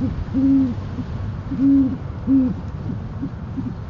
Mm-hmm.